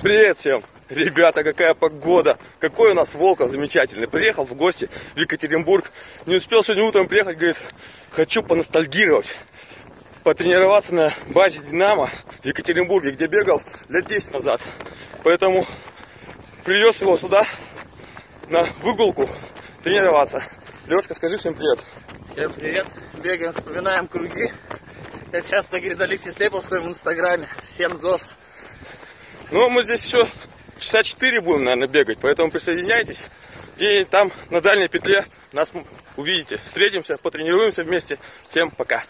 Привет всем! Ребята, какая погода! Какой у нас Волков замечательный! Приехал в гости в Екатеринбург. Не успел сегодня утром приехать, говорит, хочу поностальгировать. Потренироваться на базе Динамо в Екатеринбурге, где бегал лет 10 назад. Поэтому привез его сюда на выгулку тренироваться. Лешка, скажи всем привет. Всем привет. Бегаем, вспоминаем круги. Как часто говорит Алексей Слепов в своем инстаграме. Всем ЗОЖ. Ну, мы здесь еще часа 4 будем, наверное, бегать, поэтому присоединяйтесь. И там на дальней петле нас увидите. Встретимся, потренируемся вместе. Всем пока.